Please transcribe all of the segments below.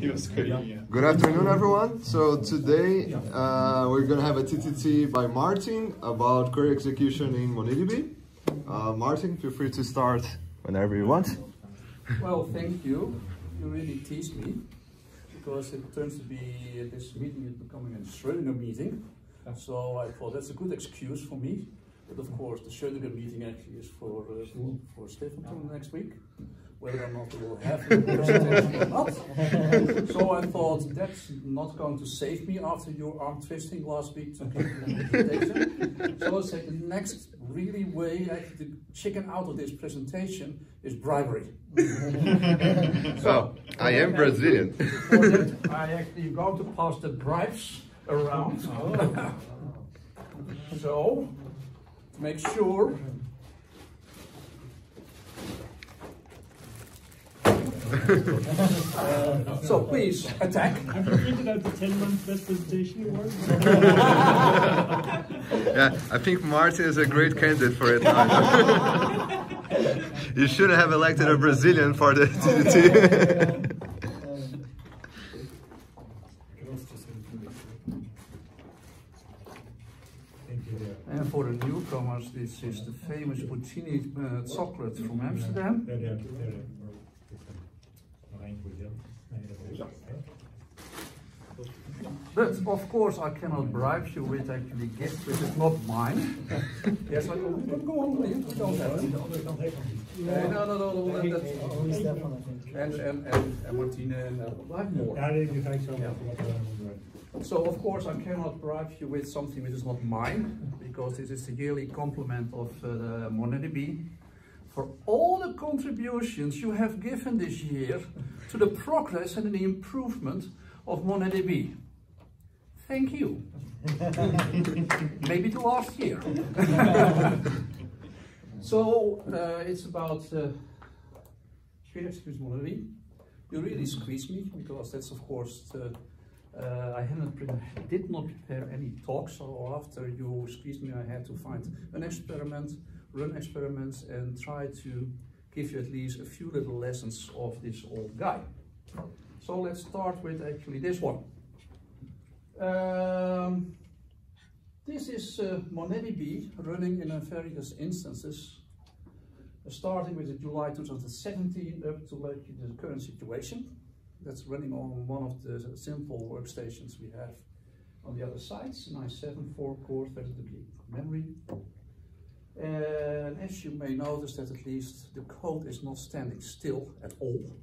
Good afternoon, everyone. So today uh, we're gonna have a TTT by Martin about query execution in MonetDB. Uh, Martin, feel free to start whenever you want. Well, thank you. You really teased me because it turns to be this meeting is becoming a Schrödinger meeting. So I thought that's a good excuse for me. But of course, the Schrödinger meeting actually is for uh, for, for Stephen next week whether or not we will have a presentation or not. so I thought that's not going to save me after your arm twisting last week to give the presentation. so I said the next really way actually to chicken out of this presentation is bribery. so I am Brazilian. I actually going to pass the bribes around. Oh. so make sure so please attack. Have you printed out the 10 month best presentation award? yeah, I think Martin is a great candidate for it. you shouldn't have elected a Brazilian for the TDT. And for the newcomers, this is the famous Puccini uh, chocolate from Amsterdam. But of course I cannot bribe you with actually gifts which is not mine. yes, I go, go on, please. Don't have it. Uh, no, no, no, no, that, that's, and, and, and, and Martina and uh, I have more. Yeah. So of course I cannot bribe you with something which is not mine, because this is the yearly complement of uh, the for all the contributions you have given this year to the progress and the improvement of MonetDB. Thank you. Maybe the last year. so uh, it's about uh, excuse MonetDB. You really squeeze me because that's of course the, uh, I hadn't did not prepare any talks, so after you squeezed me, I had to find an experiment run experiments and try to give you at least a few little lessons of this old guy. So let's start with actually this one. Um, this is uh, running in various instances, uh, starting with July 2017 up to like the current situation. That's running on one of the simple workstations we have on the other side, i7 4 core 32 gig memory, and as you may notice that at least the code is not standing still at all.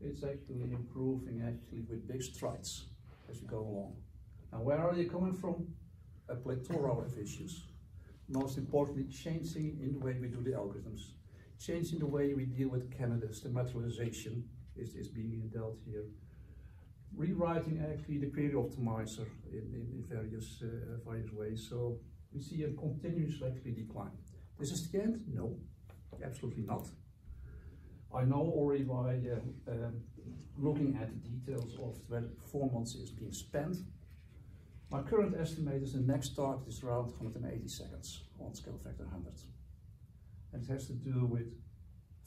It's actually improving actually with big strides as you go along. And where are you coming from? A plethora of issues. Most importantly, changing in the way we do the algorithms. Changing the way we deal with candidates, the materialization is, is being dealt here. Rewriting actually the query optimizer in, in, in various, uh, various ways. So we see a continuous likely decline. This is the end? No, absolutely not. I know already by uh, uh, looking at the details of where the performance is being spent. My current estimate is the next target is around 180 seconds on scale factor 100. And it has to do with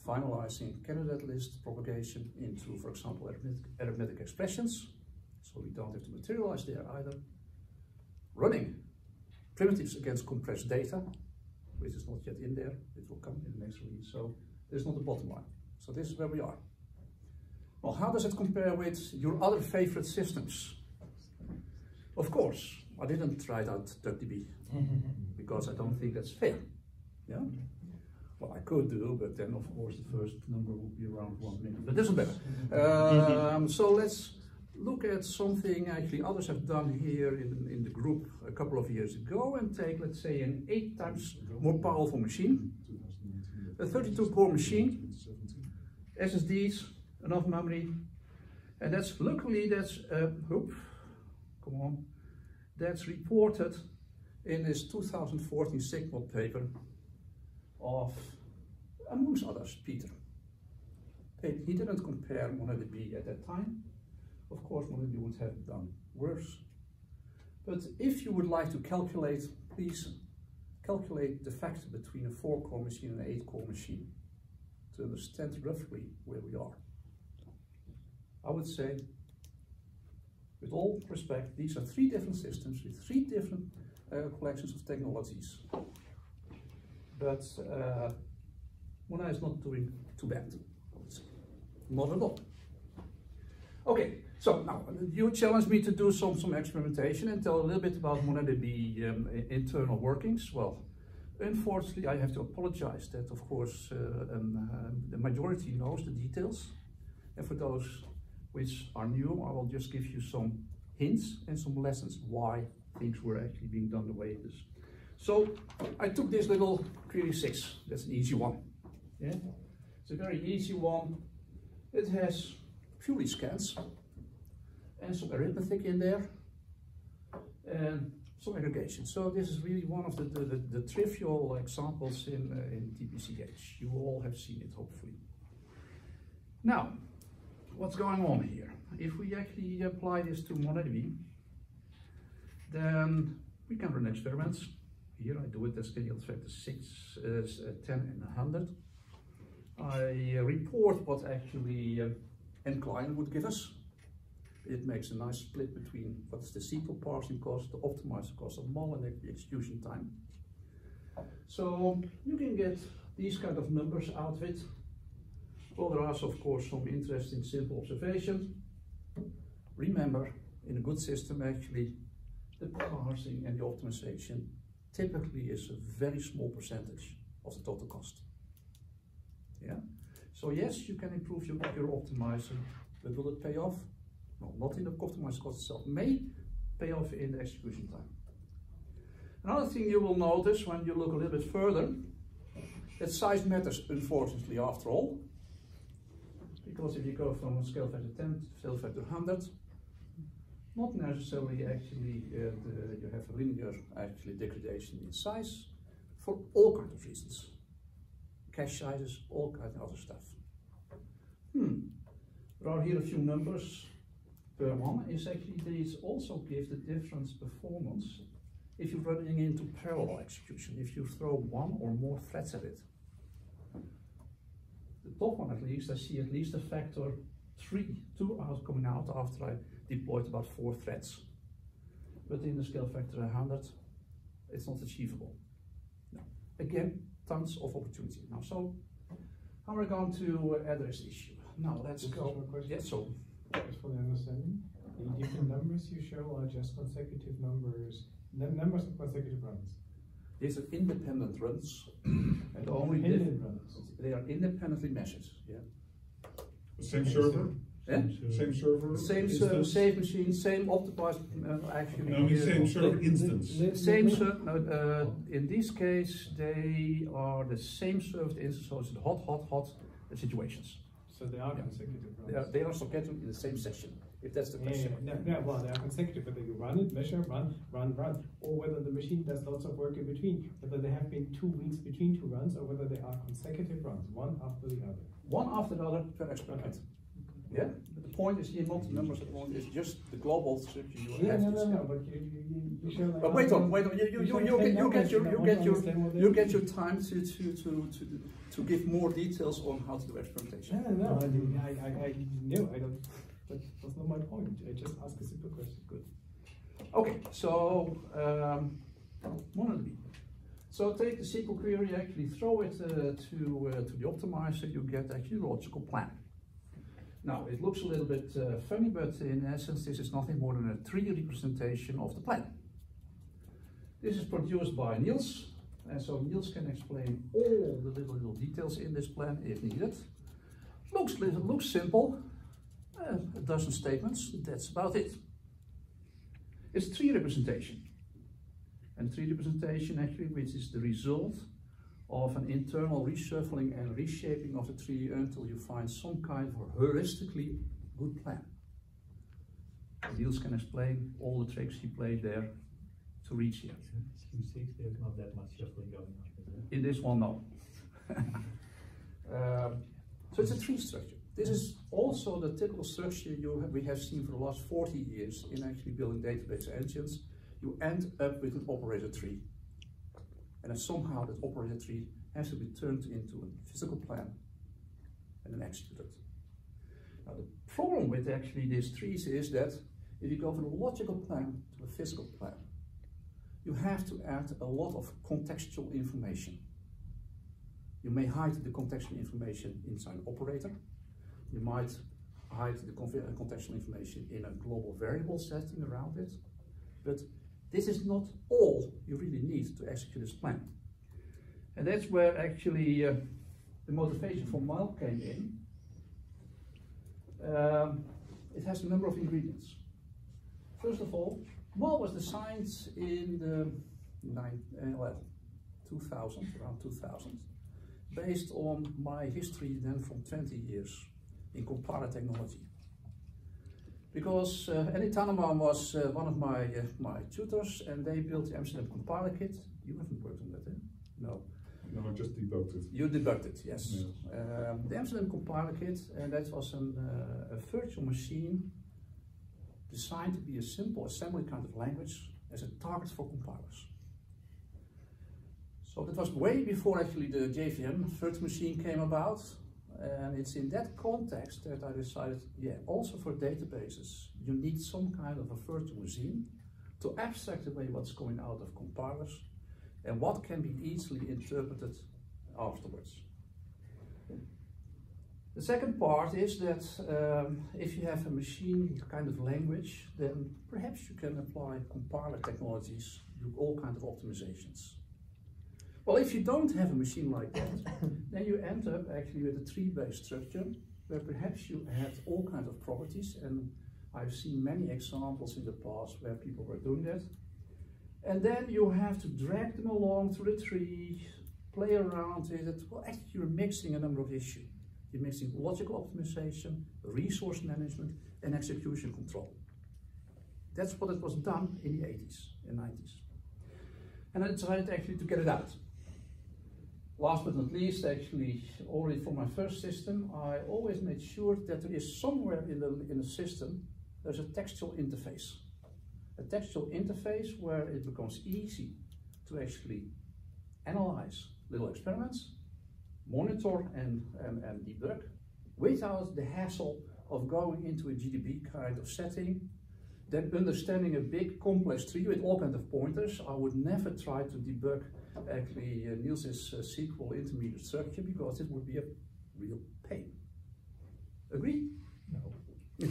finalizing candidate list propagation into, for example, arithmetic, arithmetic expressions. So we don't have to materialize there either. Running primitives against compressed data, which is not yet in there. It will come in the next release. So this is not the bottom line. So this is where we are. Well, how does it compare with your other favorite systems? Of course, I didn't try out DuckDB because I don't think that's fair. Yeah. Well, I could do, but then of course the first number would be around one minute. But this is better. Um, so let's look at something actually others have done here in, in the group a couple of years ago and take, let's say, an eight times more powerful machine, a 32 core machine, SSDs, enough memory, and that's luckily that's, uh, come on, that's reported in this 2014 SIGMOD paper of, amongst others, Peter. He didn't compare MonetDB at that time, of course MonetDB would have done worse. But if you would like to calculate, please calculate the factor between a 4-core machine and an 8-core machine to understand roughly where we are. I would say, with all respect, these are three different systems with three different uh, collections of technologies. But uh, Mona is not doing too bad. Not at all. Okay, so now you challenged me to do some, some experimentation and tell a little bit about MonetDB um, internal workings. Well, unfortunately, I have to apologize that, of course, uh, um, uh, the majority knows the details. And for those which are new, I will just give you some hints and some lessons why things were actually being done the way it is. So I took this little query 6, that's an easy one. Yeah, It's a very easy one. It has purely scans and some arithmetic in there and some aggregation. So this is really one of the, the, the, the trivial examples in, uh, in TPCH. You all have seen it, hopefully. Now, what's going on here? If we actually apply this to MonetDB, then we can run experiments. Here I do it as scale factor 6, uh, 10 and 100. I report what actually uh, mclient would give us. It makes a nice split between what's the SQL parsing cost, the optimizer cost of MAL, and the execution time. So you can get these kind of numbers out of it. Well, there are of course some interesting simple observations. Remember, in a good system actually, the parsing and the optimization typically is a very small percentage of the total cost. Yeah. So yes, you can improve your, your optimizer, but will it pay off? No, not in the optimized cost itself. May pay off in the execution time. Another thing you will notice when you look a little bit further, that size matters, unfortunately, after all. Because if you go from scale factor 10 to scale factor 100, not necessarily actually uh, the, you have a linear actually degradation in size for all kinds of reasons cache sizes, all kinds of other stuff. Hmm. There are here a few numbers per one. Is actually these also give the difference performance if you're running into parallel execution, if you throw one or more threads at it. The top one at least, I see at least a factor three, two out coming out after I deployed about four threads. But in the scale factor 100, it's not achievable. No. Again, tons of opportunity. Now, so how are we going to address this issue? Now, let's Just go. question. Yes, so Just for the understanding, the different numbers you show are just consecutive numbers, numbers of consecutive runs. These are independent runs, and only diff- Independent runs. they are independently measured. Yeah. Same server? Yeah? Same server? Same server, instance? same machine, same optimized. Uh, actually, No, I uh, same server instance. Same server. No, uh, in this case, they are the same server instance, so it's hot, hot, hot situations. So they are Yeah. consecutive runs. They are, they are scheduled in the same session, if that's the Yeah, question. yeah, yeah, well, they are consecutive, whether you run it, measure, run, run, run, or whether the machine does lots of work in between, whether there have been two weeks between two runs, or whether they are consecutive runs, one after the other. One after the other per experiment. Yeah, but the point is here not the numbers at once, it's just the global structure you Yeah, have no, to no, scale. no, but you, you, you- you like. But wait on, wait on, you, you, you, you, get, you get your, you get your, understand what they you get your time to, to, to, to, to give more details on how to do experimentation. No, no, I, I, I, I, no, I don't, that was not my point, I just asked a simple question. Good. Okay, so, um, MonetDB. So take the SQL query, actually throw it uh, to, uh, to the optimizer, you get actually logical plan. Now, it looks a little bit uh, funny, but in essence, this is nothing more than a tree representation of the plan. This is produced by Niels, and so Niels can explain all the little, little details in this plan if needed. Looks, looks simple, uh, a dozen statements, that's about it. It's tree representation. And tree representation actually, which is the result of an internal reshuffling and reshaping of the tree until you find some kind of heuristically good plan. Niels can explain all the tricks he played there to reach here. There's not that much shuffling going on. In this one, no. um, so it's a tree structure. This is also the typical structure you we have seen for the last 40 years in actually building database engines. You end up with an operator tree. And then somehow that operator tree has to be turned into a physical plan and then executed. Now the problem with actually these trees is that if you go from a logical plan to a physical plan, you have to add a lot of contextual information. You may hide the contextual information inside an operator. You might hide the contextual information in a global variable setting around it. But this is not all you really need to execute this plan. And that's where actually uh, the motivation for MAL came in. Um, it has a number of ingredients. First of all, MAL was designed in the nine, uh, well, 2000, around 2000, based on my history then from 20 years in compiler technology. Because uh, Andy Tanenbaum was uh, one of my, uh, my tutors and they built the Amsterdam compiler kit. You haven't worked on that, eh? No. No, I just debugged it. You debugged it, yes. Yes. Um, the Amsterdam compiler kit, and that was an, uh, a virtual machine designed to be a simple assembly kind of language as a target for compilers. So that was way before actually the JVM virtual machine came about. And it's in that context that I decided, yeah, also for databases, you need some kind of a virtual machine to abstract away what's going out of compilers and what can be easily interpreted afterwards. The second part is that um, if you have a machine kind of language, then perhaps you can apply compiler technologies, do all kinds of optimizations. Well, if you don't have a machine like that, then you end up actually with a tree-based structure where perhaps you have all kinds of properties, and I've seen many examples in the past where people were doing that. And then you have to drag them along through the tree, play around with it. Well, actually, you're mixing a number of issues. You're mixing logical optimization, resource management, and execution control. That's what it was done in the 80s and 90s. And I decided actually to get it out. Last but not least, actually, already for my first system, I always made sure that there is somewhere in the, in the system, there's a textual interface a textual interface where it becomes easy to actually analyze little experiments, monitor and, and, and debug without the hassle of going into a GDB kind of setting, then understanding a big complex tree with all kinds of pointers. I would never try to debug actually uh, Niels's uh, SQL intermediate structure because it would be a real pain. Agree? No. he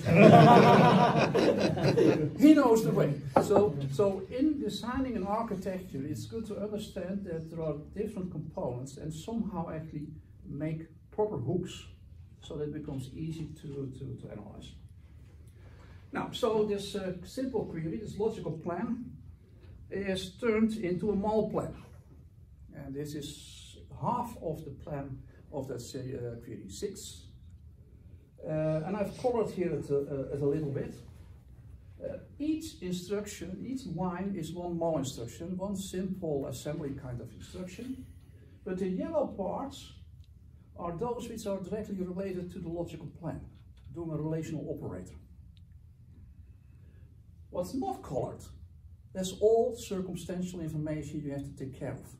knows the way. So, so in designing an architecture, it's good to understand that there are different components and somehow actually make proper hooks so that it becomes easy to, to, to analyze. Now, so this uh, simple query, this logical plan, is turned into a MAL plan. And this is half of the plan of that uh, query 6 uh, and I've colored here it a, uh, a little bit. Uh, each instruction, each line is one more instruction, one simple assembly kind of instruction. But the yellow parts are those which are directly related to the logical plan, doing a relational operator. What's not colored, that's all circumstantial information you have to take care of,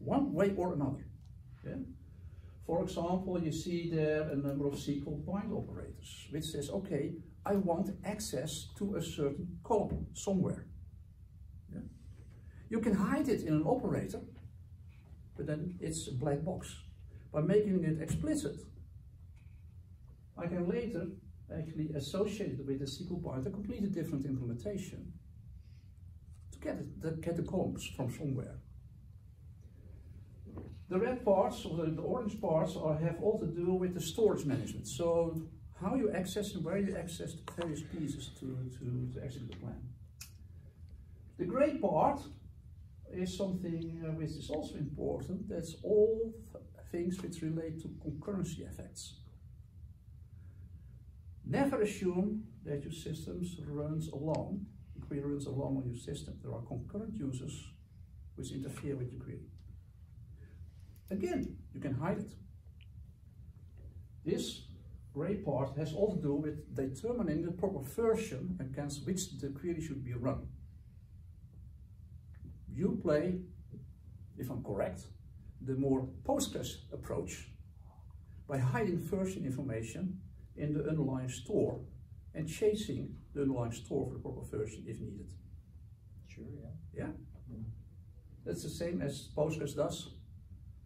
one way or another. For example, you see there a number of SQL bind operators, which says, okay, I want access to a certain column somewhere. Yeah? You can hide it in an operator, but then it's a black box. By making it explicit, I can later actually associate it with a SQL bind a completely different implementation to get, it, get the columns from somewhere. The red parts, or the, the orange parts, are, have all to do with the storage management. So how you access and where you access the various pieces to, to, to execute the plan. The gray part is something uh, which is also important. That's all things which relate to concurrency effects. Never assume that your systems runs alone, the query runs alone on your system. There are concurrent users which interfere with your query. Again, you can hide it. This gray part has all to do with determining the proper version against which the query should be run. You play, if I'm correct, the more Postgres approach by hiding version information in the underlying store and chasing the underlying store for the proper version if needed. Sure, yeah. Yeah? Mm-hmm. That's the same as Postgres does.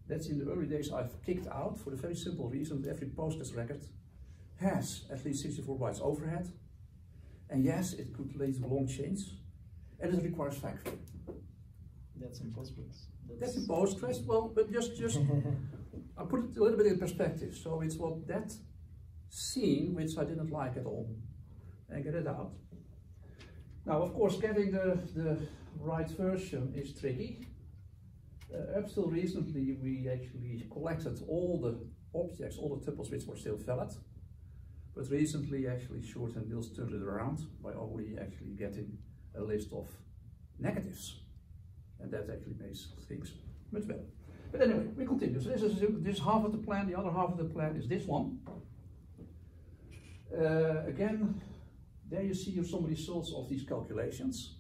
That's in the early days I've kicked out for the very simple reason that every Postgres record has at least 64 bytes overhead. And yes, it could lead to long chains, and it requires factory. That's in Postgres. That's in Postgres, well, but just, just I put it a little bit in perspective. So it's what that scene, which I didn't like at all, and get it out. Now, of course, getting the, the right version is tricky. Uh, up till recently, we actually collected all the objects, all the tuples which were still valid. But recently, actually, Sjoerd and Niels turned it around by only actually getting a list of negatives. And that actually makes things much better. But anyway, we continue. So this is this half of the plan. The other half of the plan is this one. Uh, again, there you see some results of these calculations,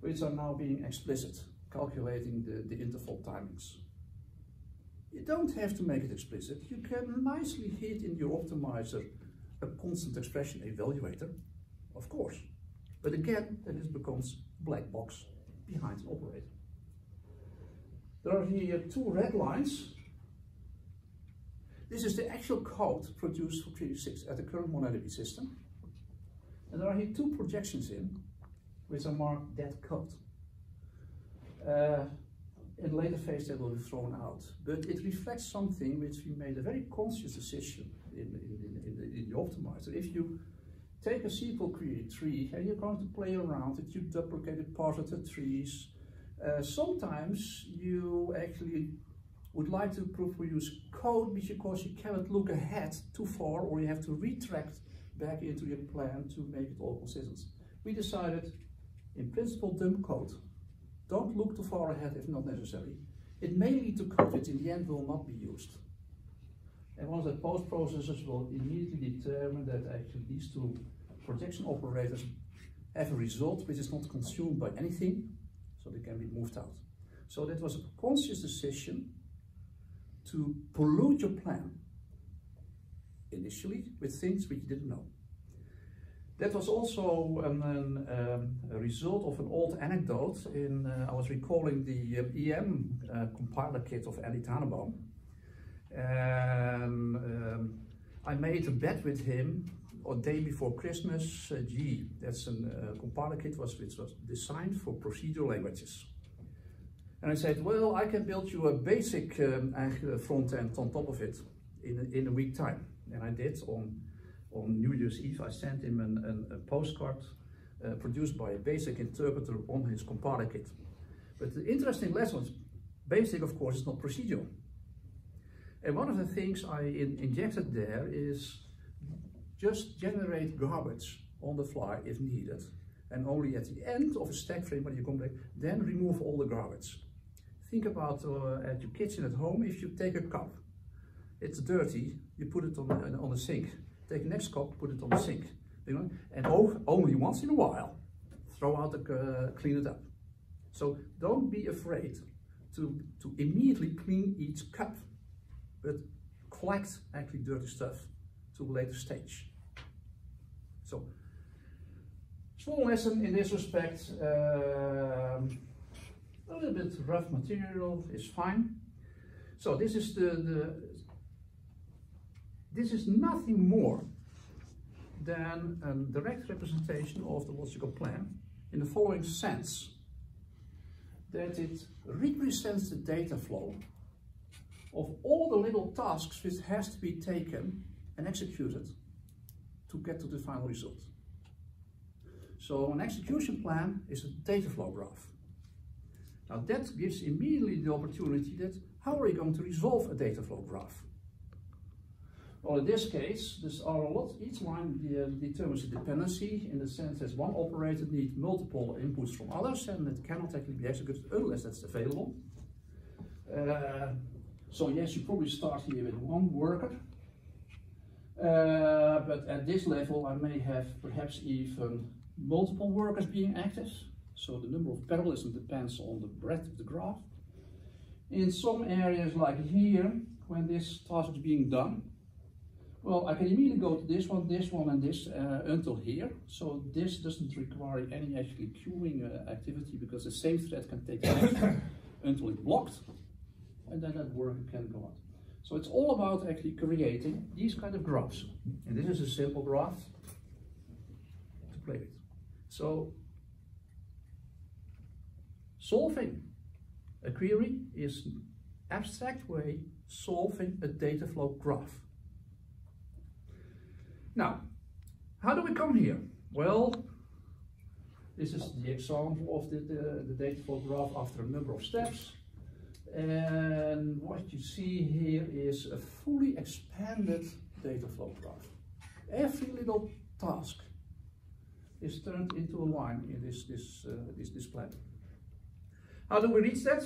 which are now being explicit, calculating the, the interval timings. You don't have to make it explicit. You can nicely hit in your optimizer a constant expression evaluator, of course. But again, then it becomes black box behind an operator. There are here two red lines. This is the actual code produced for 36 at the current MonetDB system. And there are here two projections in, which are marked dead code. Uh, in later phase they will be thrown out. But it reflects something which we made a very conscious decision in, in, in, the, in the optimizer. If you take a SQL query tree and you're going to play around it, you duplicate part of the trees. Uh, sometimes you actually would like to produce code because you cannot look ahead too far or you have to retract back into your plan to make it all consistent. We decided, in principle, dump code. Don't look too far ahead if not necessary. It may lead to code which in the end will not be used. And once that post processors will immediately determine that actually these two projection operators have a result which is not consumed by anything, so they can be moved out. So that was a conscious decision to pollute your plan initially with things which you didn't know. That was also an, an, um, a result of an old anecdote. In uh, I was recalling the uh, EM uh, compiler kit of Andy Tanenbaum. And um, I made a bet with him a day before Christmas. Uh, gee, that's a uh, compiler kit was, which was designed for procedural languages. And I said, well, I can build you a basic um, front end on top of it in, in a week time. And I did on on New Year's Eve, I sent him an, an, a postcard uh, produced by a basic interpreter on his compiler kit. But the interesting lesson basic of course is not procedural. And one of the things I in, injected there is just generate garbage on the fly if needed. And only at the end of a stack frame when you come back, then remove all the garbage. Think about uh, at your kitchen at home, if you take a cup, it's dirty, you put it on on the sink Take the next cup, put it on the sink. You know? And only once in a while, throw out the, uh, clean it up. So don't be afraid to, to immediately clean each cup, but collect actually dirty stuff to a later stage. So, small lesson in this respect, um, a little bit rough material is fine. So this is the, the this is nothing more than a direct representation of the logical plan in the following sense that it represents the data flow of all the little tasks which has to be taken and executed to get to the final result. So an execution plan is a data flow graph. Now that gives immediately the opportunity that how are you going to resolve a data flow graph? Well, in this case, are a lot, each line uh, determines a dependency in the sense that one operator needs multiple inputs from others and it cannot actually be executed unless that's available. Uh, so yes, you probably start here with one worker. Uh, but at this level, I may have perhaps even multiple workers being active. So the number of parallelism depends on the breadth of the graph. In some areas like here, when this task is being done, Well, I can immediately go to this one, this one, and this uh, until here. So this doesn't require any actually queuing uh, activity because the same thread can take until it's blocked, and then that work can go on. So it's all about actually creating these kind of graphs. And this is a simple graph to play with. So solving a query is an abstract way solving a data flow graph. Now, how do we come here? Well, this is the example of the, the, the data flow graph after a number of steps. And what you see here is a fully expanded data flow graph. Every little task is turned into a line in this, this, uh, this display. How do we reach that?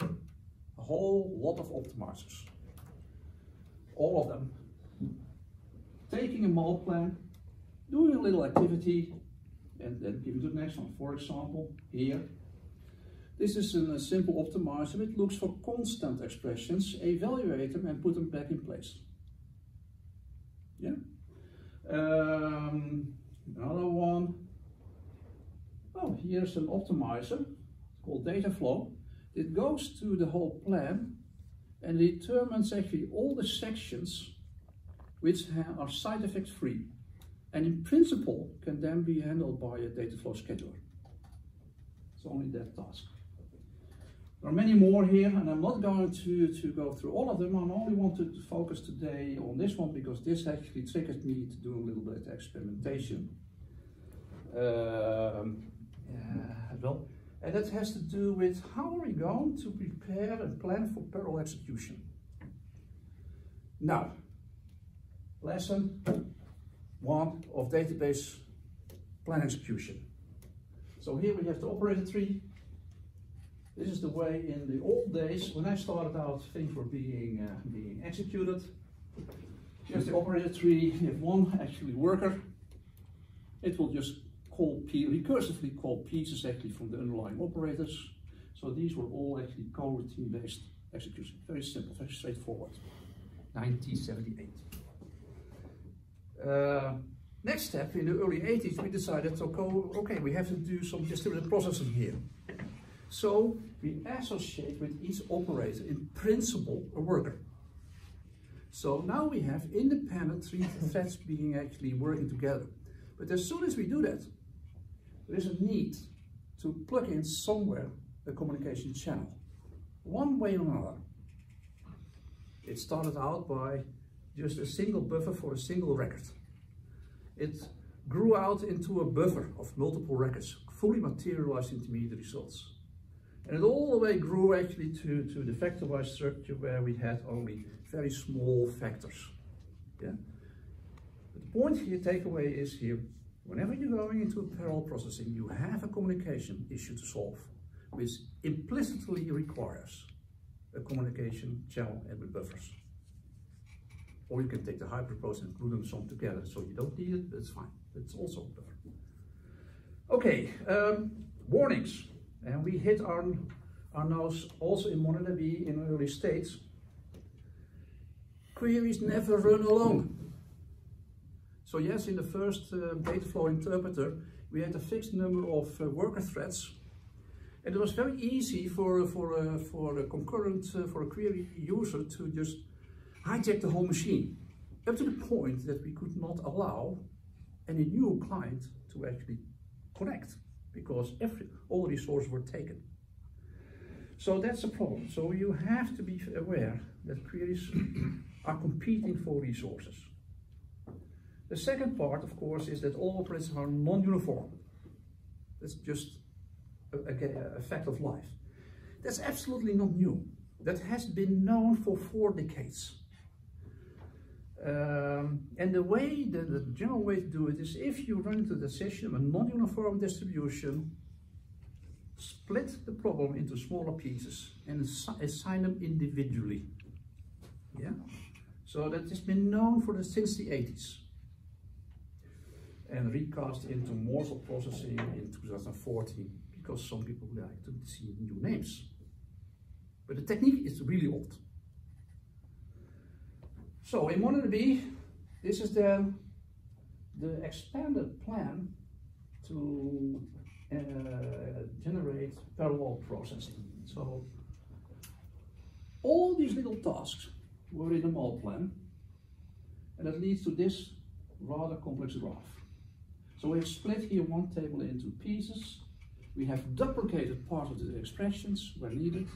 A whole lot of optimizers. All of them. Taking a model plan, doing a little activity, and then giving to the next one. For example, here, this is a simple optimizer. It looks for constant expressions, evaluate them and put them back in place. Yeah. Um, another one. Oh, here's an optimizer called data flow. It goes to the whole plan and determines actually all the sections which are side effect free and in principle can then be handled by a data flow scheduler. It's only that task. There are many more here, and I'm not going to, to go through all of them. I only want to focus today on this one because this actually triggered me to do a little bit of experimentation. Um, yeah, well, and that has to do with how are we going to prepare and plan for parallel execution. Now, lesson one of database plan execution. So here we have the operator tree, this is the way in the old days, when I started out, things were being, uh, being executed. Here's the operator tree, have one actually worker. It will just call P, recursively call pieces actually from the underlying operators. So these were all actually coroutine based execution. Very simple, very straightforward. 1978. Uh, next step, in the early 80s, we decided, to go, okay, we have to do some distributed processing here. So we associate with each operator in principle a worker. So now we have independent three threads being actually working together. But as soon as we do that, there is a need to plug in somewhere a communication channel, one way or another. It started out by just a single buffer for a single record. It grew out into a buffer of multiple records, fully materialized intermediate results. And it all the way grew actually to, to the vector-wise structure where we had only very small vectors. Yeah? But the point here, takeaway is here, whenever you're going into a parallel processing, you have a communication issue to solve, which implicitly requires a communication channel and with buffers. Or you can take the hyperpros and glue them some together, so you don't need it, that's fine. It's also buffer. Okay, um, warnings. And we hit our, our nose also in MonetDB in early states. Queries never run alone. So yes, in the first uh, Dataflow interpreter, we had a fixed number of uh, worker threads. And it was very easy for, for, uh, for a concurrent, uh, for a query user to just hijack the whole machine. Up to the point that we could not allow any new client to actually connect because every, all resources were taken. So that's a problem. So you have to be aware that queries are competing for resources. The second part, of course, is that all operators are non-uniform. That's just a, a, a, fact of life. That's absolutely not new. That has been known for four decades. Um, and the way, the, the, general way to do it is if you run into the system a non-uniform distribution, split the problem into smaller pieces and assign them individually. Yeah, so that has been known for the, since the 80s and recast into Morsel processing in 2014 because some people like to see new names. But the technique is really old. So in MonetDB, This is then the expanded plan to uh, generate parallel processing. So all these little tasks were in the MAL plan, and that leads to this rather complex graph. So we have split here one table into pieces. We have duplicated part of the expressions where needed.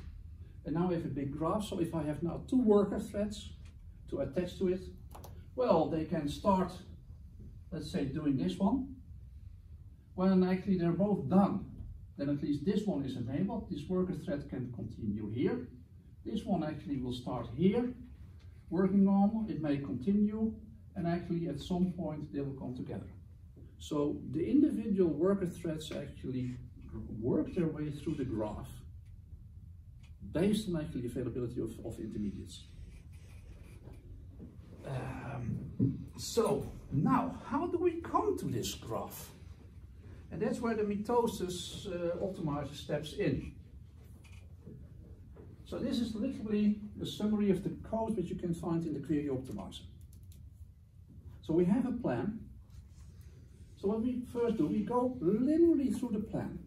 And now we have a big graph. So if I have now two worker threads to attach to it, well, they can start, let's say, doing this one. When actually they're both done, then at least this one is enabled. This worker thread can continue here. This one actually will start here, working on, It may continue, and actually at some point they will come together. So the individual worker threads actually work their way through the graph based on actually availability of, of intermediates. Um, so now, how do we come to this graph? And that's where the mitosis uh, optimizer steps in. So this is literally the summary of the code that you can find in the query optimizer. So we have a plan. So what we first do, we go linearly through the plan.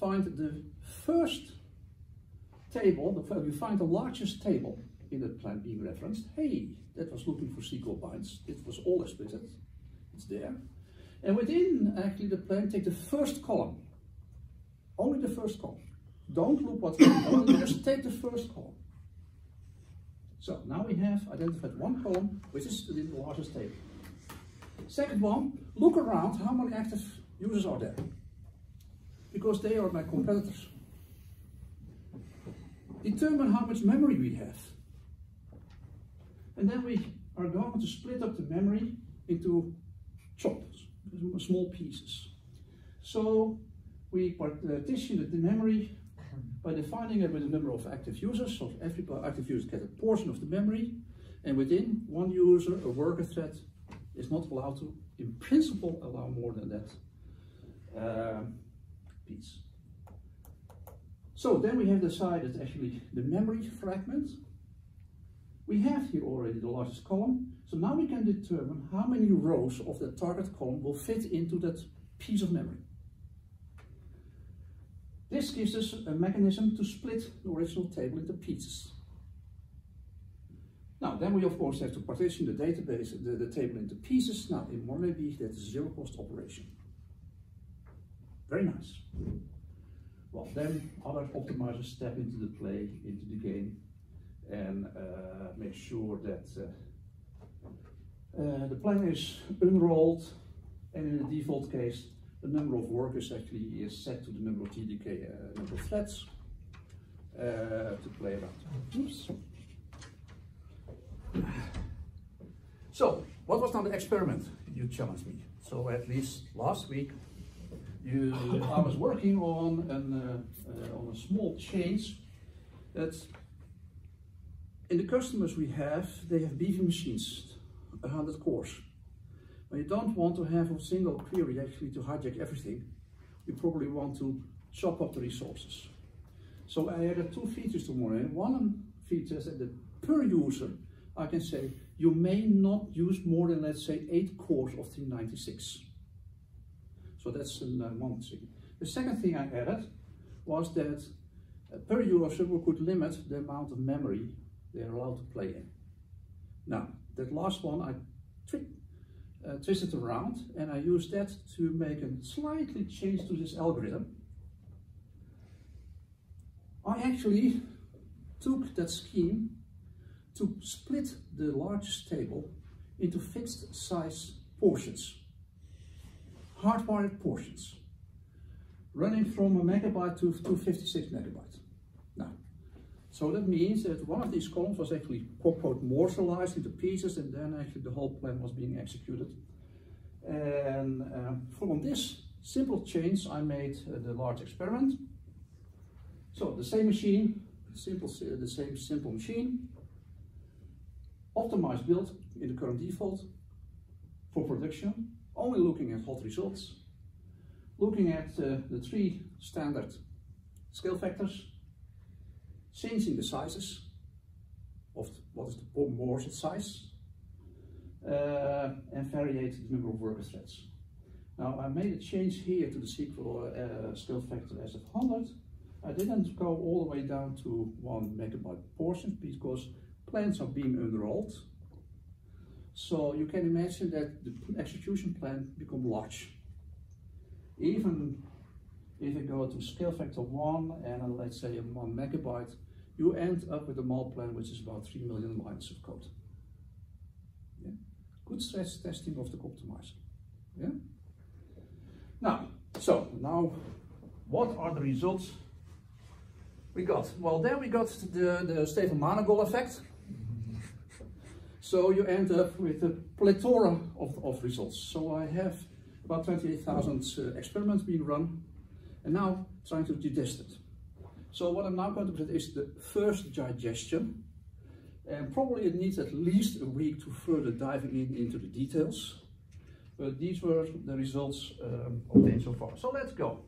Find the first table, the, we find the largest table in the plan being referenced. Hey, that was looking for SQL binds. It was all explicit. It's there. And within actually the plan, take the first column. Only the first column. Don't look what's going on, just take the first column. So now we have identified one column, which is the largest table. Second one, look around how many active users are there. Because they are my competitors. Determine how much memory we have. And then we are going to split up the memory into chunks, small pieces. So we partition the memory by defining it with a number of active users. So every active user gets a portion of the memory. And within one user, a worker thread is not allowed to, in principle, allow more than that uh, piece. So then we have decided actually the memory fragment. We have here already the largest column. So now we can determine how many rows of the target column will fit into that piece of memory. This gives us a mechanism to split the original table into pieces. Now, then we of course have to partition the database, the, the table into pieces. Now, in MonetDB, that's a zero cost operation. Very nice. Well, then other optimizers step into the play, into the game, and uh, make sure that uh, uh, the plan is unrolled, and in the default case, the number of workers actually is set to the number of TDK, uh, number of threads uh, to play around. Oops. So, what was now the experiment you challenged me? So at least last week, you, I was working on an, uh, on a small change that in the customers we have, they have BV machines, 100 cores. When you don't want to have a single query actually to hijack everything, you probably want to chop up the resources. So I added two features to. One feature is that the per user, I can say, you may not use more than, let's say, eight cores of 396. So that's uh, one thing. The second thing I added was that uh, per user we could limit the amount of memory they're allowed to play in. Now, that last one I uh, twist it around and I use that to make a slightly change to this algorithm. I actually took that scheme to split the largest table into fixed size portions, hardwired portions, running from a megabyte to 256 megabyte. So that means that one of these columns was actually quote mortalized into pieces and then actually the whole plan was being executed. And uh, from this simple change, I made uh, the large experiment. So the same machine, simple, the same simple machine, optimized build in the current default for production, only looking at hot results, looking at uh, the three standard scale factors, changing the sizes of what is the Morse size, uh, and variate the number of worker threads. Now I made a change here to the SQL uh, scale factor as of 100. I didn't go all the way down to one megabyte portions because plans are being unrolled. So you can imagine that the execution plan become large. Even if you go to scale factor one and uh, let's say a one megabyte, you end up with a MAL plan which is about three million lines of code. Yeah? Good stress testing of the optimizer. Yeah? Now, so now, what are the results we got? Well, there we got the, the Stefan Manegold effect. So you end up with a plethora of, of results. So I have about 28,000 uh, experiments being run and now trying to digest it. So what I'm now going to present is the first digestion. And probably it needs at least a week to further diving in into the details. But these were the results um, obtained so far. So let's go.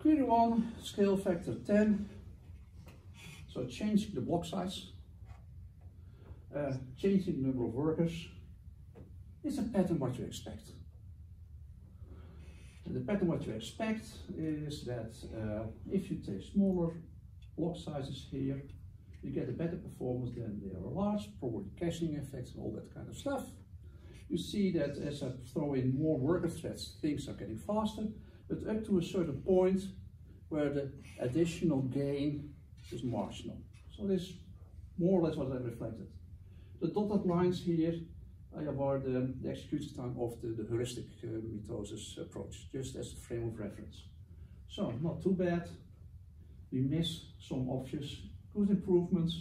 Query 1, scale factor 10. So changing the block size. Uh, changing the number of workers. It's a pattern what you expect. The pattern what you expect is that uh, if you take smaller block sizes here, you get a better performance than they are large, probably caching effects and all that kind of stuff. You see that as I throw in more worker threads, things are getting faster, but up to a certain point where the additional gain is marginal. So this more or less what I reflected. The dotted lines here are the, the execution time of the, the heuristic uh, mitosis approach, just as a frame of reference. So, not too bad. We miss some obvious good improvements,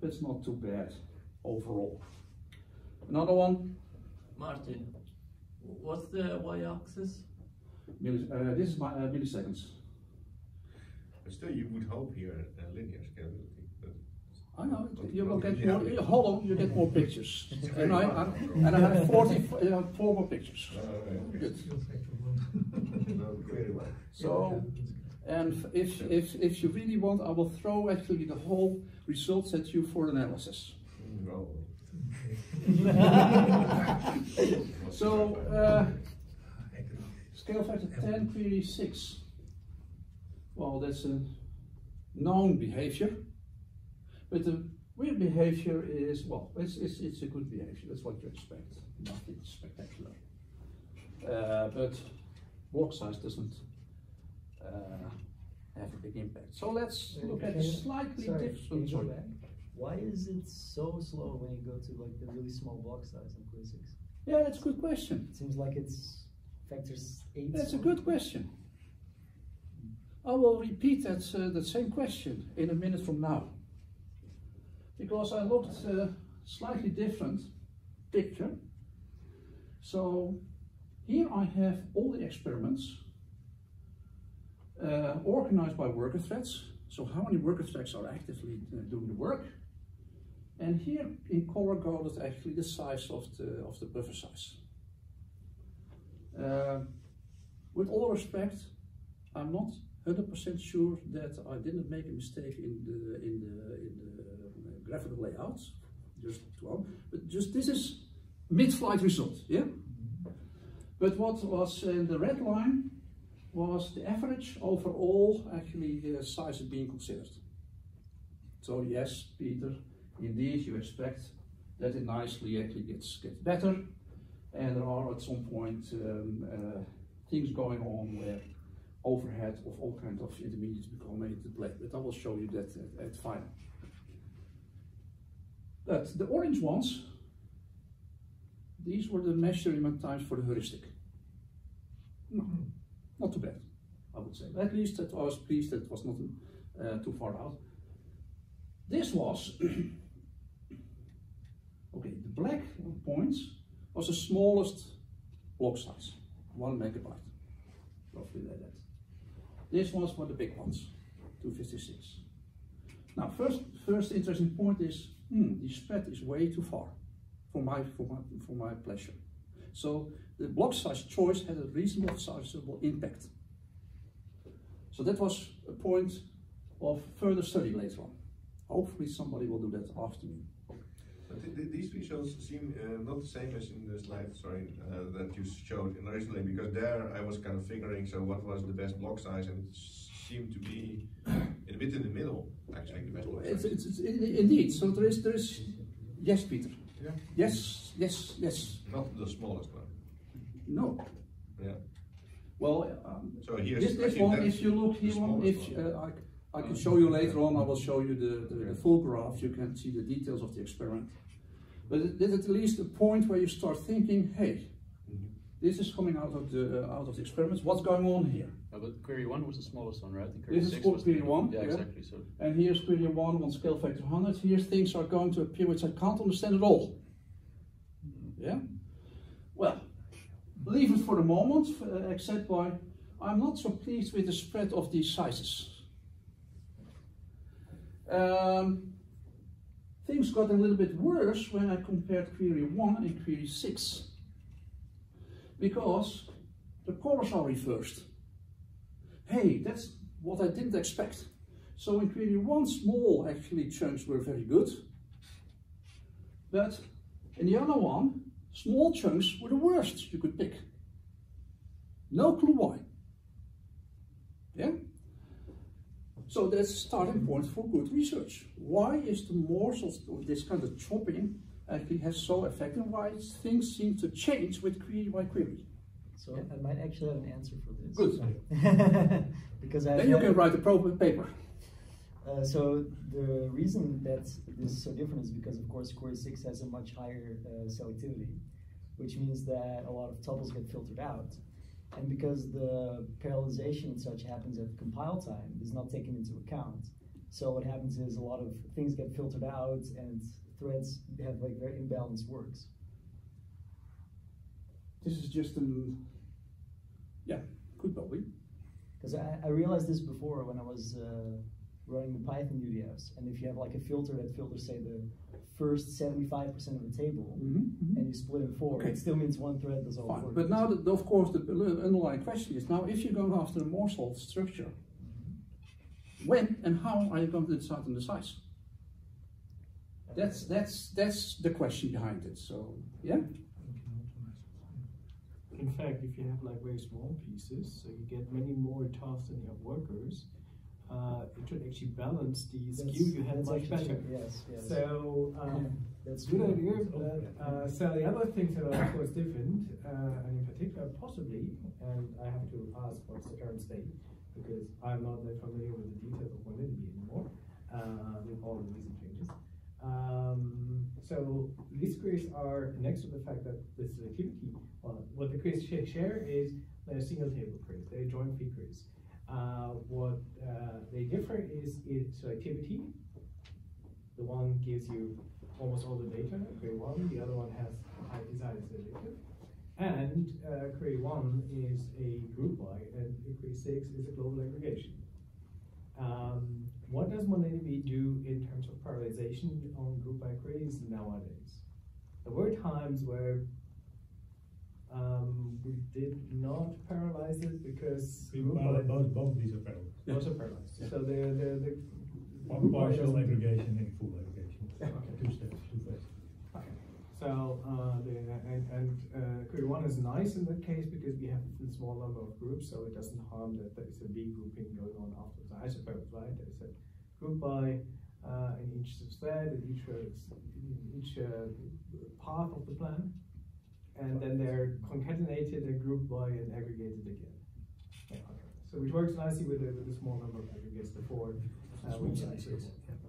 but it's not too bad overall. Another one. Martin, what's the y-axis? Millis uh, this is my uh, milliseconds. But still, you would hope here a linear scalability. But I know, you will get more, you- hold on, you get more pictures. And I, I, and I have 40, uh, four more pictures. Good. no, very well. So, and if, if, if you really want, I will throw actually the whole results at you for analysis. So, uh, scale factor 10, query 6. Well, that's a known behavior, but the weird behavior is, well, it's, it's, it's a good behavior, that's what you expect, nothing spectacular. Uh, but block size doesn't uh, have a big impact. So let's look at a slightly Sorry, different. can sorry. Why is it so slow when you go to like the really small block size in Quiz 6? Yeah, that's a good question. It seems like it's factors 8. That's a good question. I will repeat that, uh, that same question in a minute from now. Because I looked uh, slightly different picture. So here I have all the experiments uh, organized by worker threads. So how many worker threads are actively uh, doing the work? And here in color coded actually the size of the, of the buffer size. Uh, with all respect, I'm not 100% sure that I didn't make a mistake in the in the in the graphical layouts, Just to, but just this is mid-flight result, yeah. But what was in the red line was the average over all actually uh, sizes being considered. So yes, Peter, indeed you expect that it nicely actually gets gets better, and there are at some point um, uh, things going on where overhead of all kinds of intermediates become to black, but I will show you that at, at final. But the orange ones, these were the measurement times for the heuristic. No, not too bad, I would say. At least that I was pleased that it was not uh, too far out. This was, okay, the black points was the smallest block size, one megabyte, roughly like that. This was for the big ones, 256. Now, first, first interesting point is, hmm, the spread is way too far for my, for my, for my pleasure. So the block size choice had a reasonable sizable impact. So that was a point of further study later on. Hopefully somebody will do that after me. But th- th- these shows seem uh, not the same as in the slide, sorry, uh, that you showed originally, because there I was kind of figuring, so what was the best block size, and it seemed to be a bit in the middle, actually, the best block It's, it's, it's indeed. So there is there is yes, Peter. Yeah. Yes, yes, yes. Not the smallest one. No. Yeah. Well, um, So here's this, this one, if you look here, one, if uh, I, I can show you later on, I will show you the, the, Okay. the full graph. You can see the details of the experiment. But it- there's at least a point where you start thinking, hey. This is coming out of the uh, out of the experiments. What's going on here? Uh, but query one was the smallest one, right? Query This is six called was the- query one, Yeah, yeah. exactly. So And here's query one on scale factor 100. Here things are going to appear which I can't understand at all. Yeah? Well, leave it for the moment, uh, except by I'm not so pleased with the spread of these sizes. Um, things got a little bit worse when I compared query 1 and query 6. Because the colors are reversed. Hey, that's what I didn't expect. So in query 1, small actually chunks were very good. But in the other one, small chunks were the worst you could pick. No clue why. Yeah? So that's a starting point for good research. Why is the morsels of this kind of chopping actually has so effect and why things seem to change with query by query? So I might actually have an answer for this. Good. because I Then you can write a proper paper. Uh, so the reason that this is so different is because, of course, Query 6 has a much higher uh, selectivity, which means that a lot of tuples get filtered out. And because the parallelization and such happens at compile time, is not taken into account. So what happens is a lot of things get filtered out and threads have like very imbalanced works. This is just an, yeah, could be. Because I, I realized this before when I was uh, running the Python UDFs, and if you have like a filter that filters, say, the first 75% of the table, mm-hmm, mm-hmm. and you split it four, Okay. it still means one thread does all the work. But now, the, of course, the underlying question is now if you're going after a morsel structure, mm-hmm. when and how are you going to decide on the size? That's that's that's the question behind it. So yeah, In fact, if you have like very small pieces, so you get many more tasks than you have workers, uh, it should actually balance the That's- skew you have much better. true, Yes, yes. So, um, That's good true. idea. But, uh, so the other things that are of course different, uh, and in particular possibly, and I have to ask what's the current state, because I'm not that familiar with the details of MonetDB anymore, uh, with all the recent changes. Um, so these queries are next to the fact that this the selectivity, well, what the queries share is they're single table queries, they're join free queries. Uh, what uh, they differ is in selectivity. The one gives you almost all the data, query one, the other one has high design selective. And uh, query one is a group by, and query six is a global aggregation. Um, what does MonetDB do in terms of parallelization on group by queries nowadays? There were times where um, we did not parallelize it because group by Both, both, both of these are parallel. was a parallelized. So the the the One group by partial aggregation and full aggregation. Okay. Two steps, two. So, uh, the, and, and, uh, query one is nice in that case because we have a small number of groups, so it doesn't harm that there is a big grouping going on afterwards. I suppose, right? There's a group by, uh, in each thread, in each, uh, in each, uh, path of the plan. And then they're concatenated and grouped by and aggregated again. Yeah, okay. So it works nicely with a, with a small number of aggregates, the four. uh.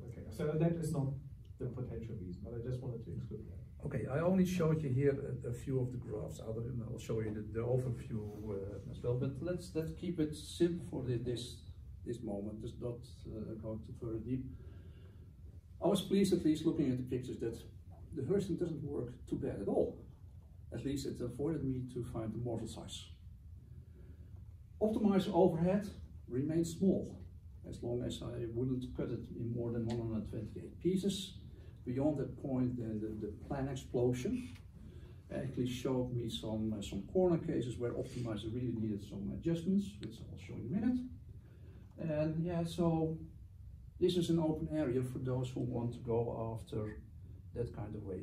Okay, so that is not the potential reason, but I just wanted to exclude that. Okay, I only showed you here a, a few of the graphs. Other I'll show you the, the overview uh, as well. But let's let's keep it simple for the, this this moment. Just not uh, go too further deep. I was pleased, at least looking at the pictures, that the heuristic doesn't work too bad at all. At least it avoided me to find the morsel size. Optimizer overhead remains small, as long as I wouldn't cut it in more than 128 pieces. Beyond that point, then the, the plan explosion actually showed me some, uh, some corner cases where optimizer really needed some adjustments, which I'll show in a minute. And yeah, so this is an open area for those who want to go after that kind of way.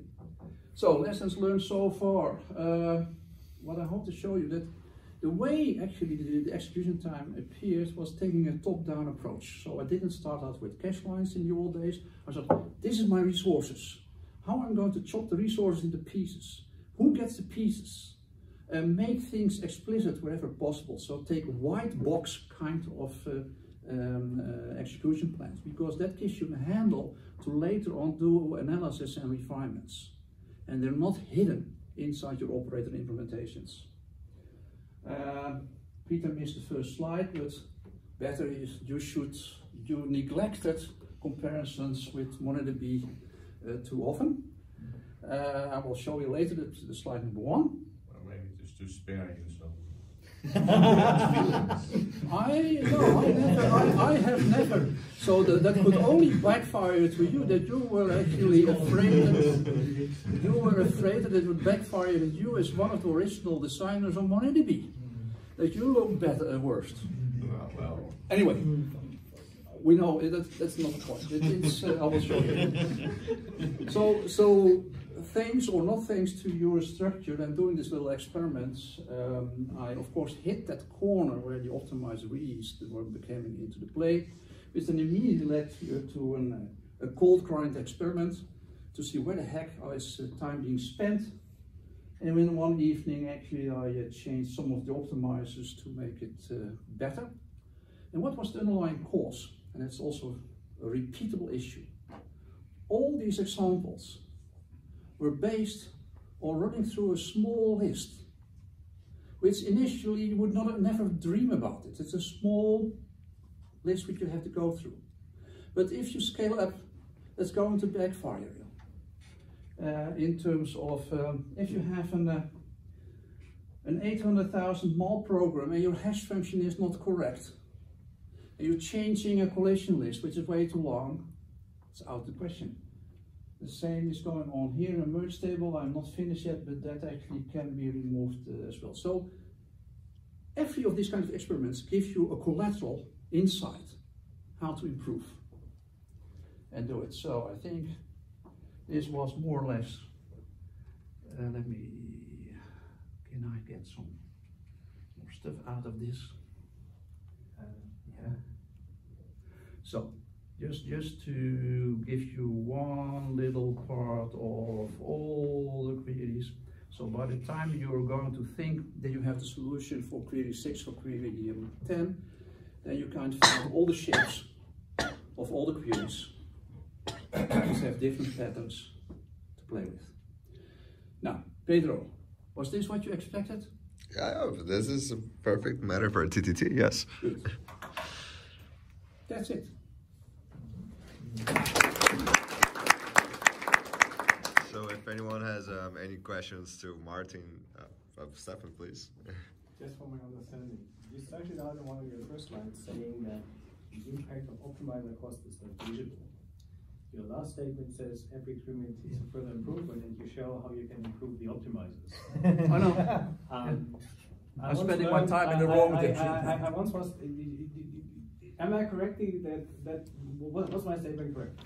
So lessons learned so far. Uh, what I hope to show you that the way actually the, the execution time appears was taking a top-down approach. So I didn't start out with cache lines in the old days. I thought, this is my resources. How I'm going to chop the resources into pieces. Who gets the pieces? And make things explicit wherever possible. So take white box kind of uh, um, uh, execution plans because that gives you a handle to later on do analysis and refinements. And they're not hidden inside your operator implementations. Uh, Peter missed the first slide, but better is you should, you neglected comparisons with MonetDB uh, too often. Uh, I will show you later the, the slide number one. Well, maybe just to spare you some. I no, I never, I, I have never. So the, that could only backfire to you that you were actually afraid that you were afraid that it would backfire at you as one of the original designers of MonetDB. That you look better at worst. Well, well, Anyway, we know that, that's not the point. It, it's, uh, I will show you. So, so thanks or not thanks to your structure and doing this little experiments, um, I of course hit that corner where the optimized reads were becoming into the play, which then immediately led to, an, a callgrind experiment to see where the heck is uh, time being spent. And in one evening, actually, I uh, changed some of the optimizers to make it uh, better. And what was the underlying cause? And it's also a repeatable issue. All these examples were based on running through a small list, which initially you would not never dream about it. It's a small list which you have to go through. But if you scale up, that's going to backfire you. Uh, in terms of um, if you have an, uh, an 800,000 MAL program and your hash function is not correct, and you're changing a collision list which is way too long, it's out of the question. The same is going on here in merge table. I'm not finished yet, but that actually can be removed uh, as well. So every of these kind of experiments gives you a collateral insight how to improve and do it. So I think this was more or less, uh, let me, can I get some more stuff out of this? Uh, yeah. So just just to give you one little part of all the queries. So by the time you're going to think that you have the solution for query 6 or query um, 10, then you of find all the shapes of all the queries. These have different patterns to play with. Now, Pedro, was this what you expected? Yeah, this is a perfect matter for a TTT, yes. Good. That's it. So if anyone has um, any questions to Martin, uh, uh, Stefan, please. Just for my understanding, you started out in one of your first slides saying that the impact of optimizer cost is not visible. Your last statement says every increment is a further improvement, and you show how you can improve the optimizers. I know. Um, I I'm once spending my time in the I- wrong I- direction. I, I, I once was. Am I correctly that that what, was my statement correct?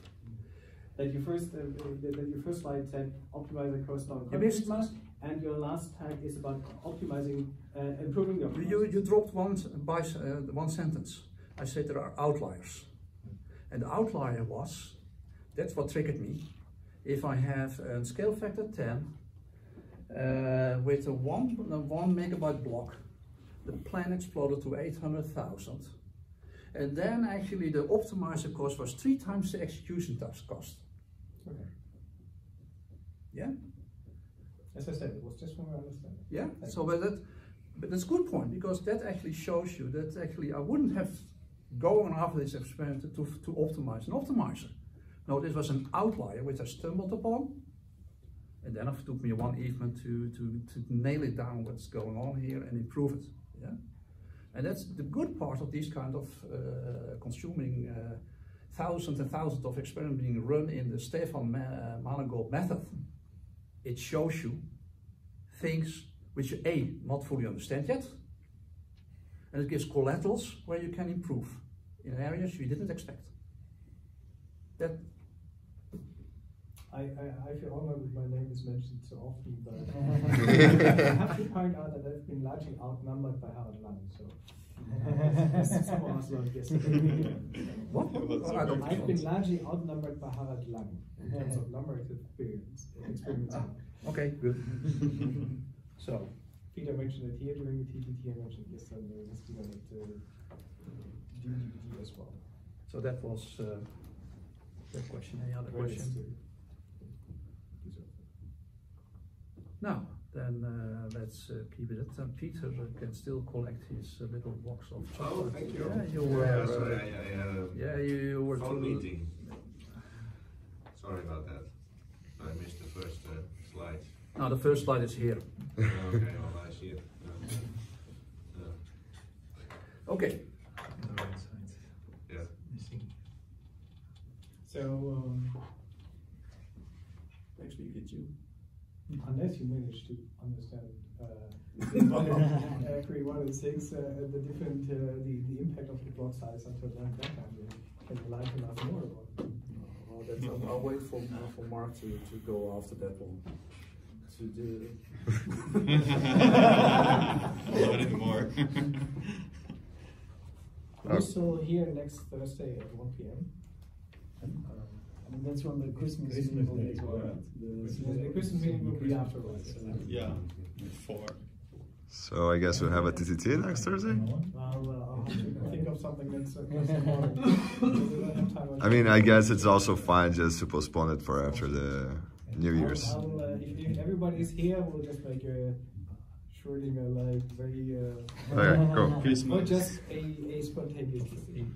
That you first uh, that that your first slide said optimizer cost down You missed context and your last tag is about optimizing, uh, improving the optimizers. You, you dropped one, by, uh, one sentence. I said there are outliers. And the outlier was, that's what triggered me. If I have a scale factor 10 uh, with a one, a one megabyte block, the plan exploded to 800,000. And then actually the optimizer cost was three times the execution task cost. Okay. Yeah? As I said, it was just for my understanding. Yeah, so but that, but that's a good point because that actually shows you that actually I wouldn't have gone after this experiment to, to optimize an optimizer. No, this was an outlier which I stumbled upon. And then it took me one evening to, to, to nail it down what's going on here and improve it. Yeah? And that's the good part of these kind of uh, consuming uh, thousands and thousands of experiments being run in the Stefan uh, method. It shows you things which you A, not fully understand yet, and it gives collaterals where you can improve in areas you didn't expect. That I, I, I feel honored that my name is mentioned so often, but I have to point out that I've been largely outnumbered by Harald Lang, so. as some of us learned yesterday. What? I don't I've been largely outnumbered by Harald Lang in terms of number of experience, experiments. Okay, good. so, Peter mentioned it here during the TTT, I mentioned it yesterday, it's been at uh, as well. so that was uh, that question. Any other Credits question? to- Now, then uh, let's uh, keep it. And Peter uh, can still collect his uh, little box of Oh, chocolate. thank you. Yeah, you were. Yeah, uh, sorry, I, I yeah, you, you were. phone meeting. Sorry about that. I missed the first uh, slide. No, the first slide is here. okay, well, I see it. Yeah. Yeah. Okay. Yeah. So, um, Next week it's you. Unless you manage to understand uh, uh, Query 1 and 6, uh, the different, uh, the, the impact of the block size until then, that time, you can enlighten us more about it. Well, that's, I'll, I'll wait for, for Mark to, to go after that one. To do. Not anymore. We're still here next Thursday at 1 p.m. I mean, that's when the Christmas, Christmas meeting will be as well, yeah. right? The, the Christmas meeting will be afterwards. so- Yeah, four. So I guess we'll have a TTT next Thursday. I'll, uh, I'll have to think of something that's that's important. Because we don't have time on- I mean, I guess it's also fine just to postpone it for after the New Year's. I will, uh, if, if everybody's here, we'll just make a Schrödinger like very, uh, Okay, cool. or just a, a spontaneous decision.